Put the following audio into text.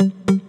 Thank